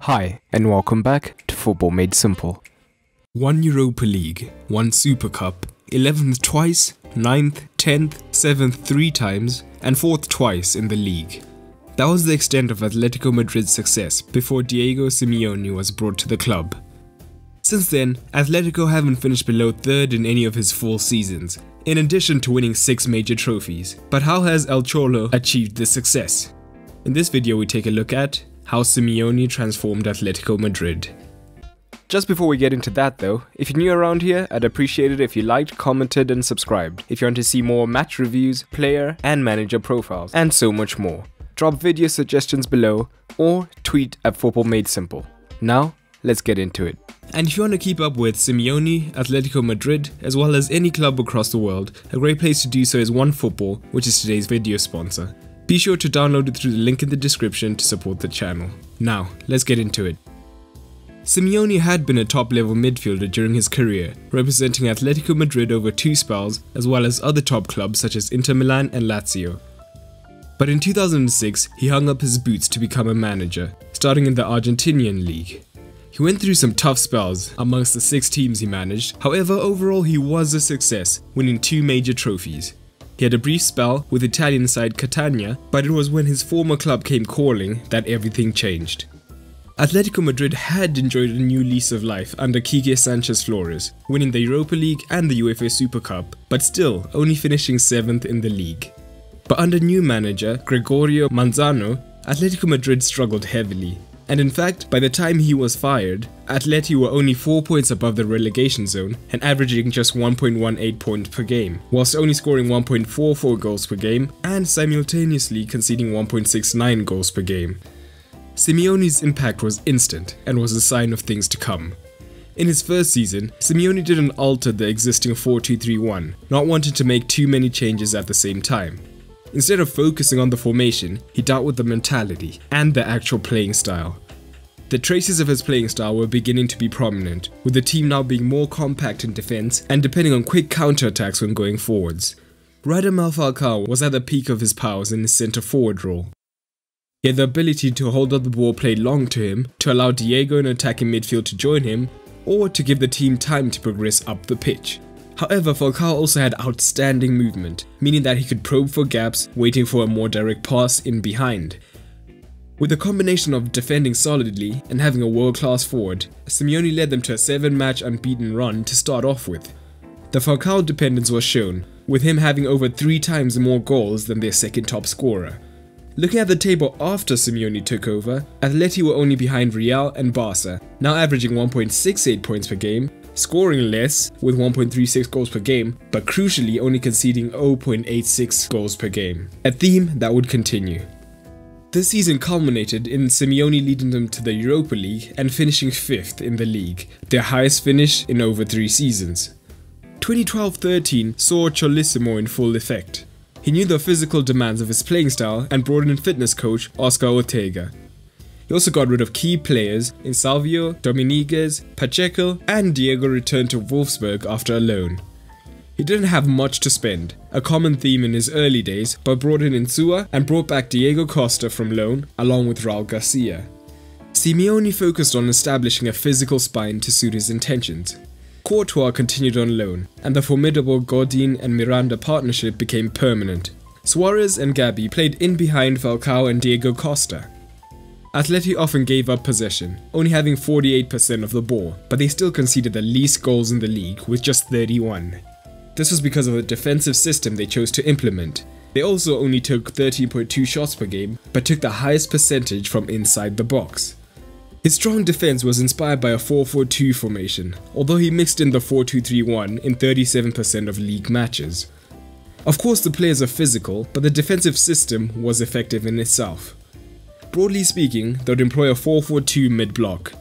Hi, and welcome back to Football Made Simple. One Europa League, one Super Cup, 11th twice, 9th, 10th, 7th three times, and 4th twice in the league. That was the extent of Atletico Madrid's success before Diego Simeone was brought to the club. Since then, Atletico haven't finished below 3rd in any of his full seasons, in addition to winning 6 major trophies. But how has El Cholo achieved this success? In this video we take a look at how Simeone transformed Atletico Madrid. Just before we get into that though, if you're new around here, I'd appreciate it if you liked, commented and subscribed. If you want to see more match reviews, player and manager profiles, and so much more. Drop video suggestions below or tweet at Football Made Simple. Now, let's get into it. And if you want to keep up with Simeone, Atletico Madrid, as well as any club across the world, a great place to do so is OneFootball, which is today's video sponsor. Be sure to download it through the link in the description to support the channel. Now, let's get into it. Simeone had been a top level midfielder during his career, representing Atletico Madrid over two spells, as well as other top clubs such as Inter Milan and Lazio. But in 2006, he hung up his boots to become a manager, starting in the Argentinian league. He went through some tough spells amongst the six teams he managed, however overall he was a success, winning two major trophies. He had a brief spell with Italian side Catania, but it was when his former club came calling that everything changed. Atletico Madrid had enjoyed a new lease of life under Quique Sanchez Flores, winning the Europa League and the UEFA Super Cup, but still only finishing 7th in the league. But under new manager Gregorio Manzano, Atletico Madrid struggled heavily, and in fact, by the time he was fired, Atleti were only 4 points above the relegation zone and averaging just 1.18 points per game, whilst only scoring 1.44 goals per game and simultaneously conceding 1.69 goals per game. Simeone's impact was instant and was a sign of things to come. In his first season, Simeone didn't alter the existing 4-2-3-1, not wanting to make too many changes at the same time. Instead of focusing on the formation, he dealt with the mentality and the actual playing style. The traces of his playing style were beginning to be prominent, with the team now being more compact in defense and depending on quick counterattacks when going forwards. Radamel Falcao was at the peak of his powers in his centre forward role. He had the ability to hold up the ball played long to him, to allow Diego in attacking midfield to join him, or to give the team time to progress up the pitch. However, Falcao also had outstanding movement, meaning that he could probe for gaps, waiting for a more direct pass in behind. With a combination of defending solidly and having a world-class forward, Simeone led them to a 7-match unbeaten run to start off with. The Falcao dependence was shown, with him having over 3 times more goals than their second top scorer. Looking at the table after Simeone took over, Atleti were only behind Real and Barca, now averaging 1.68 points per game, scoring less with 1.36 goals per game, but crucially only conceding 0.86 goals per game, a theme that would continue. This season culminated in Simeone leading them to the Europa League and finishing 5th in the league, their highest finish in over 3 seasons. 2012-13 saw Cholismo in full effect. He knew the physical demands of his playing style and brought in fitness coach Oscar Ortega. He also got rid of key players in Salvio, Dominguez, Pacheco, and Diego returned to Wolfsburg after a loan. He didn't have much to spend, a common theme in his early days, but brought in Insua and brought back Diego Costa from loan along with Raul Garcia. Simeone focused on establishing a physical spine to suit his intentions. Courtois continued on loan, and the formidable Godin and Miranda partnership became permanent. Suarez and Gabi played in behind Falcao and Diego Costa. Atleti often gave up possession, only having 48% of the ball, but they still conceded the least goals in the league with just 31. This was because of the defensive system they chose to implement. They also only took 13.2 shots per game, but took the highest percentage from inside the box. His strong defense was inspired by a 4-4-2 formation, although he mixed in the 4-2-3-1 in 37% of league matches. Of course the players are physical, but the defensive system was effective in itself. Broadly speaking, they would employ a 4-4-2 mid-block.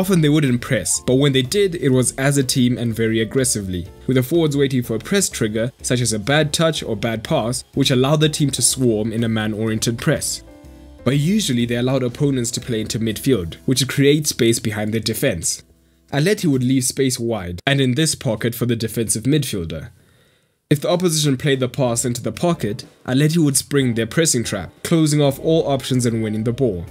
Often they wouldn't press, but when they did, it was as a team and very aggressively, with the forwards waiting for a press trigger, such as a bad touch or bad pass, which allowed the team to swarm in a man-oriented press but usually they allowed opponents to play into midfield, which would create space behind their defense. Atleti would leave space wide and in this pocket for the defensive midfielder. If the opposition played the pass into the pocket, Atleti would spring their pressing trap, closing off all options and winning the ball.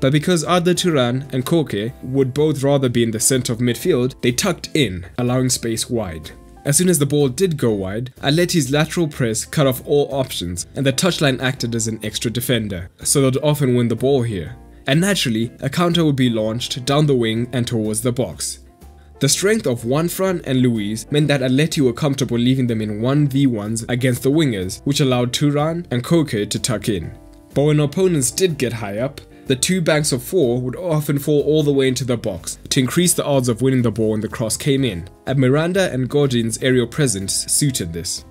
But because Arda Turan and Koke would both rather be in the centre of midfield, they tucked in, allowing space wide. As soon as the ball did go wide, Atleti's lateral press cut off all options, and the touchline acted as an extra defender, so they'd often win the ball here. And naturally, a counter would be launched down the wing and towards the box. The strength of Juanfran and Luis meant that Atleti were comfortable leaving them in 1v1s against the wingers, which allowed Turan and Koke to tuck in. But when opponents did get high up, the two banks of four would often fall all the way into the box to increase the odds of winning the ball when the cross came in, and Miranda and Godin's aerial presence suited this.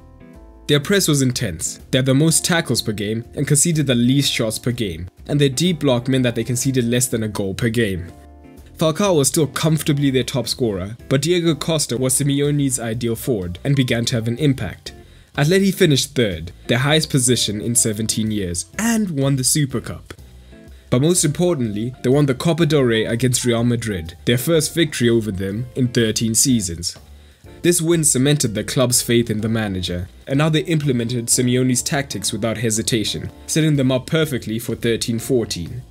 Their press was intense, they had the most tackles per game and conceded the least shots per game, and their deep block meant that they conceded less than a goal per game. Falcao was still comfortably their top scorer, but Diego Costa was Simeone's ideal forward and began to have an impact. Atleti finished third, their highest position in 17 years, and won the Super Cup. But most importantly, they won the Copa del Rey against Real Madrid, their first victory over them in 13 seasons. This win cemented the club's faith in the manager, and now they implemented Simeone's tactics without hesitation, setting them up perfectly for 13-14.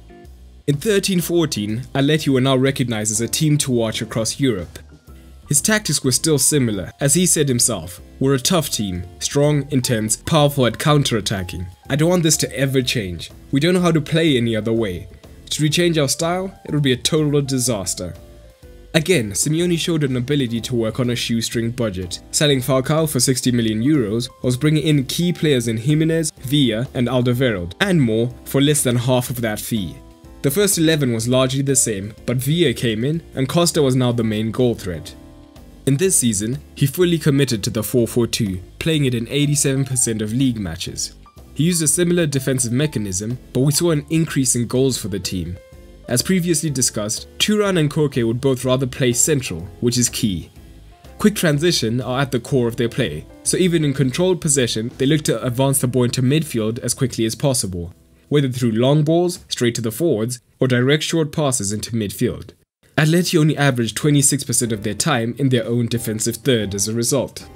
In 13-14, Atleti were now recognized as a team to watch across Europe. His tactics were still similar, as he said himself, we're a tough team, strong, intense, powerful at counter-attacking. I don't want this to ever change. We don't know how to play any other way. Should we change our style? It would be a total disaster. Again, Simeone showed an ability to work on a shoestring budget, selling Falcao for 60 million euros, was bringing in key players in Jimenez, Villa and Alderweireld, and more for less than half of that fee. The first 11 was largely the same, but Villa came in and Costa was now the main goal threat. In this season, he fully committed to the 4-4-2, playing it in 87% of league matches. He used a similar defensive mechanism, but we saw an increase in goals for the team. As previously discussed, Turan and Koke would both rather play central, which is key. Quick transition are at the core of their play, so even in controlled possession, they look to advance the ball into midfield as quickly as possible, whether through long balls straight to the forwards or direct short passes into midfield. Atleti only averaged 26% of their time in their own defensive third as a result.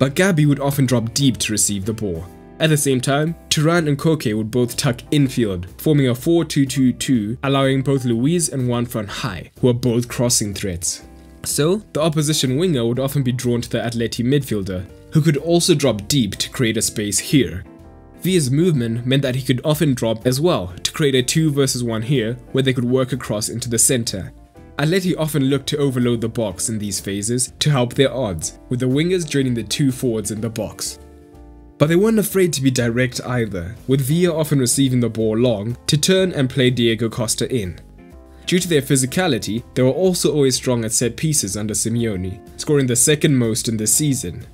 But Gabi would often drop deep to receive the ball. At the same time, Turan and Koke would both tuck infield, forming a 4-2-2-2, allowing both Luis and Juan Juanfran high, who are both crossing threats. So, the opposition winger would often be drawn to the Atleti midfielder, who could also drop deep to create a space here. Villa's movement meant that he could often drop as well to create a 2 versus 1 here where they could work across into the center, Atleti often looked to overload the box in these phases to help their odds, with the wingers joining the two forwards in the box. But they weren't afraid to be direct either, with Villa often receiving the ball long to turn and play Diego Costa in. Due to their physicality, they were also always strong at set pieces under Simeone, scoring the second most in the season.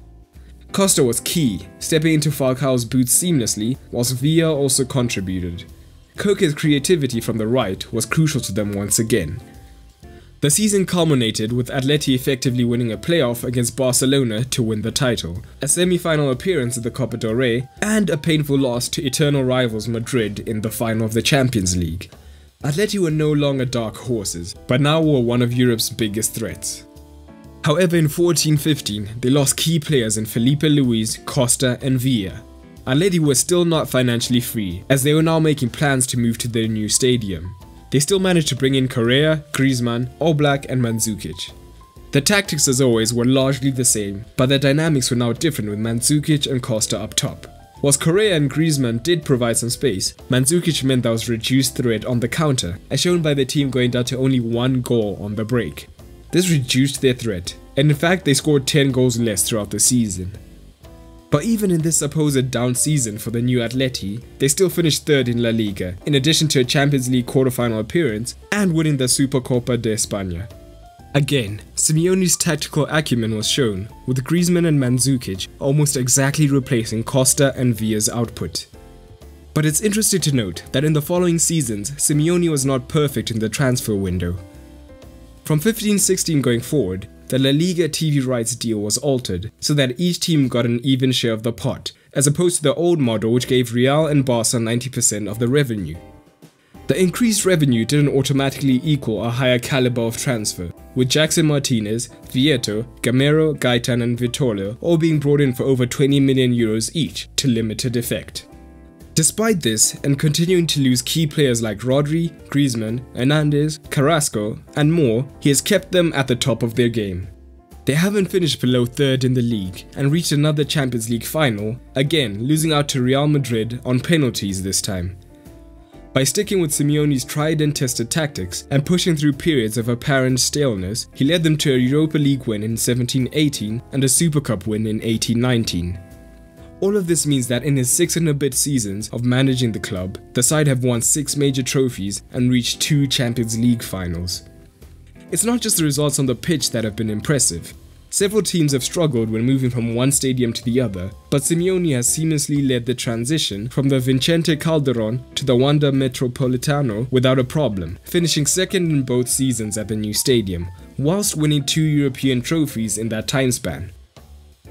Costa was key, stepping into Falcao's boots seamlessly, whilst Villa also contributed. Koke's creativity from the right was crucial to them once again, the season culminated with Atleti effectively winning a playoff against Barcelona to win the title, a semi-final appearance at the Copa del Rey, and a painful loss to eternal rivals Madrid in the final of the Champions League. Atleti were no longer dark horses, but now were one of Europe's biggest threats. However, in 14-15, they lost key players in Felipe Luis, Costa and Villa. Atleti were still not financially free, as they were now making plans to move to their new stadium. They still managed to bring in Correa, Griezmann, Oblak and Mandzukic. The tactics as always were largely the same, but the dynamics were now different with Mandzukic and Costa up top. Whilst Correa and Griezmann did provide some space, Mandzukic meant there was reduced threat on the counter, as shown by the team going down to only one goal on the break. This reduced their threat, and in fact they scored 10 goals less throughout the season. But even in this supposed down season for the new Atleti, they still finished third in La Liga, in addition to a Champions League quarter-final appearance and winning the Supercopa de España. Again, Simeone's tactical acumen was shown, with Griezmann and Mandzukic almost exactly replacing Costa and Villa's output. But it's interesting to note that in the following seasons, Simeone was not perfect in the transfer window. From 15-16 going forward, the La Liga TV rights deal was altered so that each team got an even share of the pot, as opposed to the old model which gave Real and Barca 90% of the revenue. The increased revenue didn't automatically equal a higher caliber of transfer, with Jackson Martinez, Vietto, Gameiro, Gaitan and Vitória all being brought in for over 20 million euros each to limited effect. Despite this, and continuing to lose key players like Rodri, Griezmann, Hernandez, Carrasco, and more, he has kept them at the top of their game. They haven't finished below third in the league and reached another Champions League final, again losing out to Real Madrid on penalties this time. By sticking with Simeone's tried and tested tactics and pushing through periods of apparent staleness, he led them to a Europa League win in 17-18 and a Super Cup win in 18-19. All of this means that in his six and a bit seasons of managing the club, the side have won six major trophies and reached two Champions League finals. It's not just the results on the pitch that have been impressive. Several teams have struggled when moving from one stadium to the other, but Simeone has seamlessly led the transition from the Vicente Calderon to the Wanda Metropolitano without a problem, finishing second in both seasons at the new stadium, whilst winning two European trophies in that time span.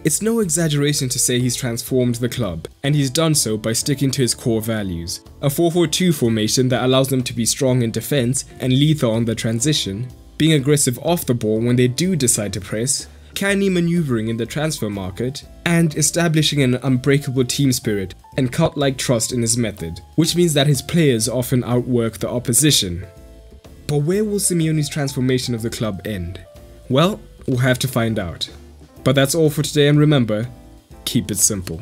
It's no exaggeration to say he's transformed the club, and he's done so by sticking to his core values. A 4-4-2 formation that allows them to be strong in defense and lethal on the transition, being aggressive off the ball when they do decide to press, canny maneuvering in the transfer market, and establishing an unbreakable team spirit and cult-like trust in his method, which means that his players often outwork the opposition. But where will Simeone's transformation of the club end? Well, we'll have to find out. But that's all for today and remember, keep it simple.